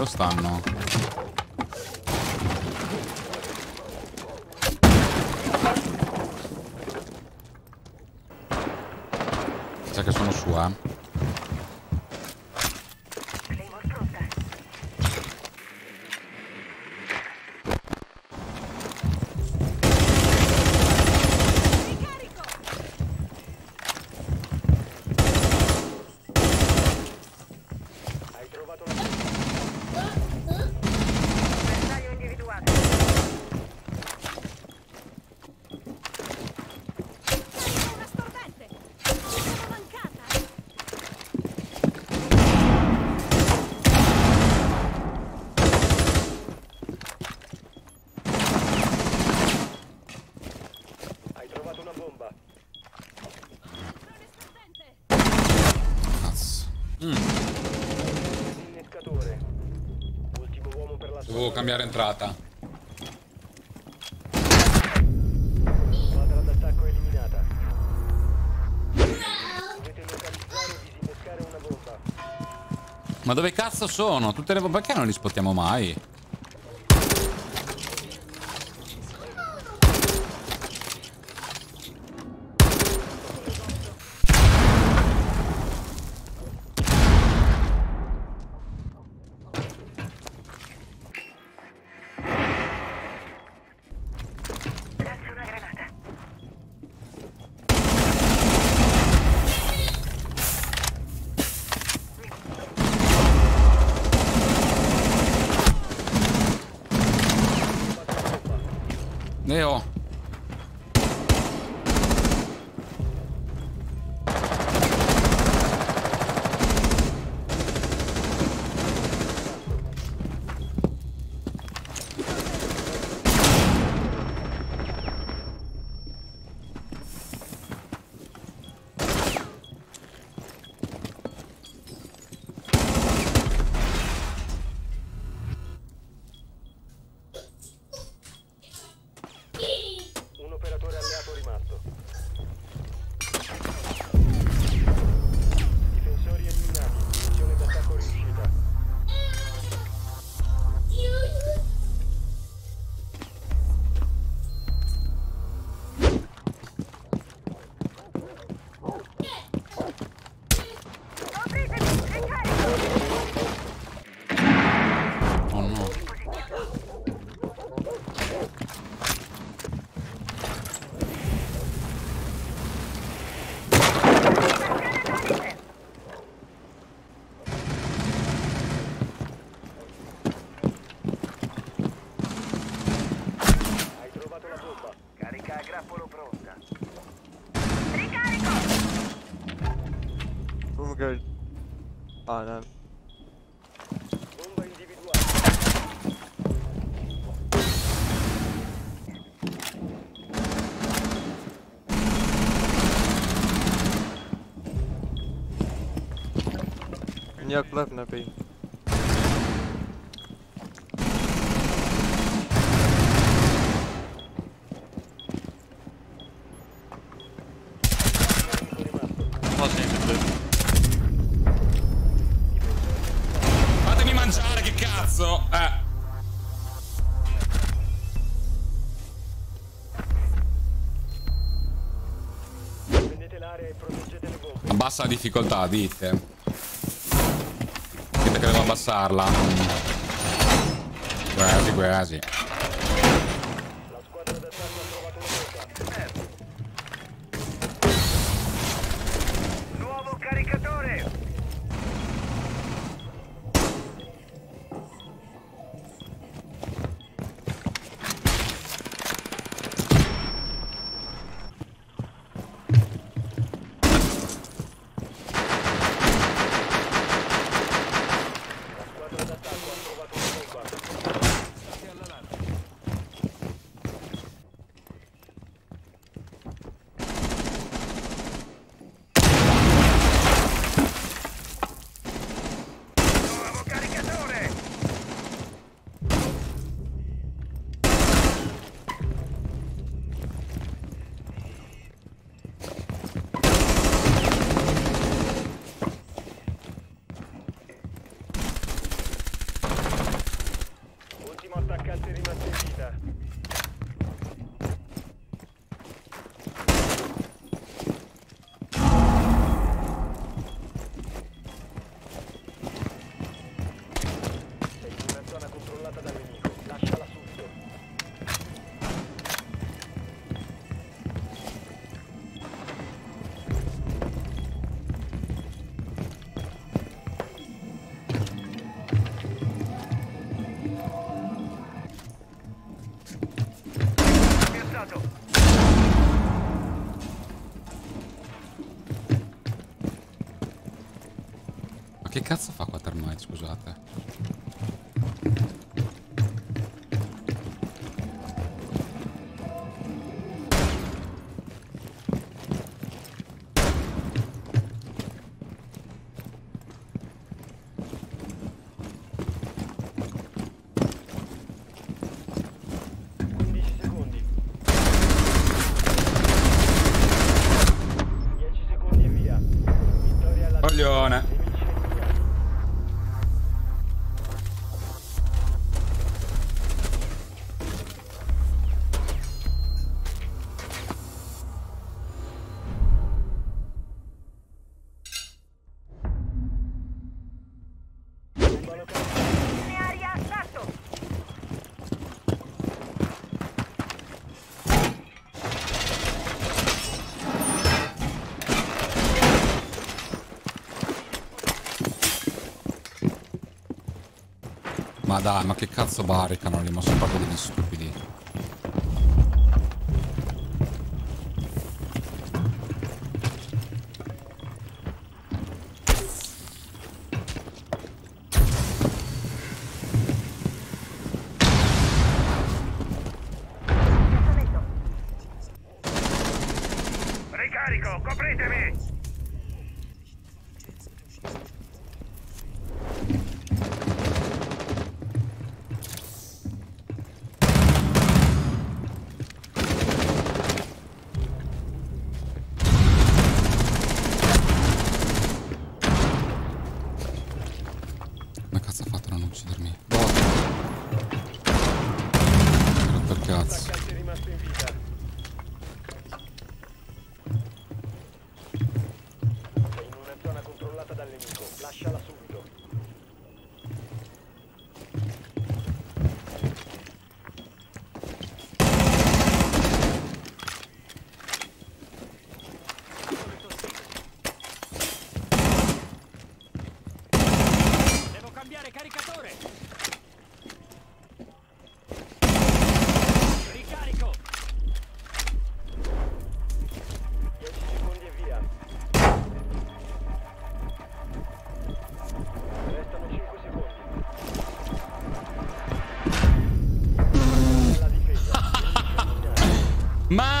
Dove stanno? Sa che sono su, eh. La Dovevo cambiare entrata. squadra d'attacco eliminata. Dovete localizzare e disinnescare una bomba. Ma dove cazzo sono? Tutte le... Perché non li spottiamo mai? Det är jag. Aynen. Yaklar ne beyim? Abbassa la difficoltà, dite. Dite che devo abbassarla. Quasi, quasi. Ma che cazzo fa Quaternight, scusate? Coglione. Thank Ma dai, ma che cazzo barricano lì? Ma sono proprio degli stupidi. Ricarico, copritemi! lascia la sua My